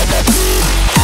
Let's go.